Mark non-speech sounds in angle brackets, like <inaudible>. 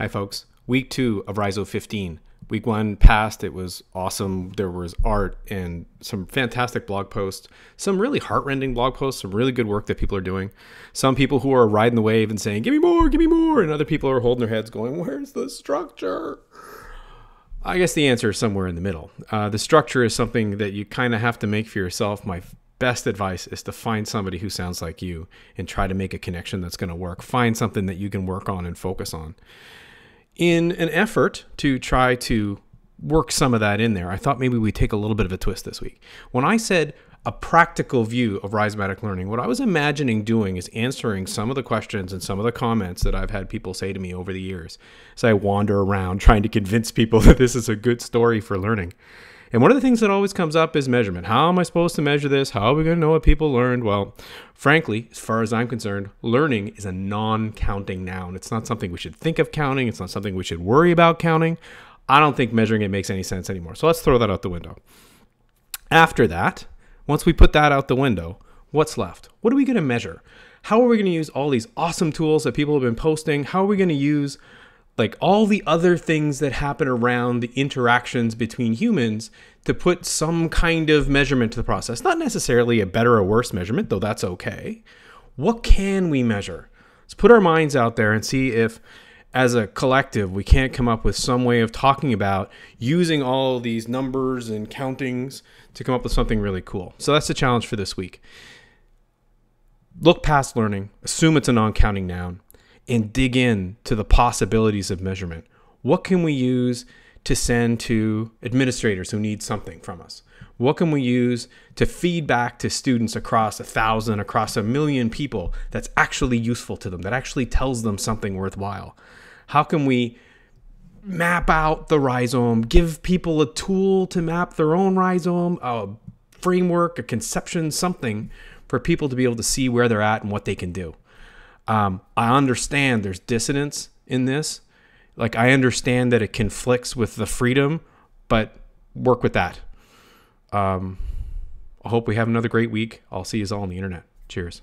Hi, folks. Week two of Rhizo 15. Week one passed. It was awesome. There was art and some fantastic blog posts, some really heartrending blog posts, some really good work that people are doing. Some people who are riding the wave and saying, Give me more, give me more. And other people are holding their heads going, Where's the structure? I guess the answer is somewhere in the middle. Uh, the structure is something that you kind of have to make for yourself. My best advice is to find somebody who sounds like you and try to make a connection that's going to work. Find something that you can work on and focus on in an effort to try to work some of that in there, I thought maybe we take a little bit of a twist this week. When I said a practical view of rhizomatic learning, what I was imagining doing is answering some of the questions and some of the comments that I've had people say to me over the years as I wander around trying to convince people <laughs> that this is a good story for learning. And one of the things that always comes up is measurement. How am I supposed to measure this? How are we going to know what people learned? Well, frankly, as far as I'm concerned, learning is a non counting noun. It's not something we should think of counting, it's not something we should worry about counting. I don't think measuring it makes any sense anymore. So let's throw that out the window. After that, once we put that out the window, what's left? What are we going to measure? How are we going to use all these awesome tools that people have been posting? How are we going to use like all the other things that happen around the interactions between humans to put some kind of measurement to the process. Not necessarily a better or worse measurement, though that's okay. What can we measure? Let's put our minds out there and see if, as a collective, we can't come up with some way of talking about using all these numbers and countings to come up with something really cool. So that's the challenge for this week. Look past learning, assume it's a non counting noun and dig in to the possibilities of measurement. What can we use to send to administrators who need something from us? What can we use to feed back to students across a thousand, across a million people that's actually useful to them, that actually tells them something worthwhile? How can we map out the rhizome, give people a tool to map their own rhizome, a framework, a conception, something for people to be able to see where they're at and what they can do? Um, I understand there's dissonance in this. Like I understand that it conflicts with the freedom, but work with that. Um, I hope we have another great week. I'll see you all on the internet. Cheers.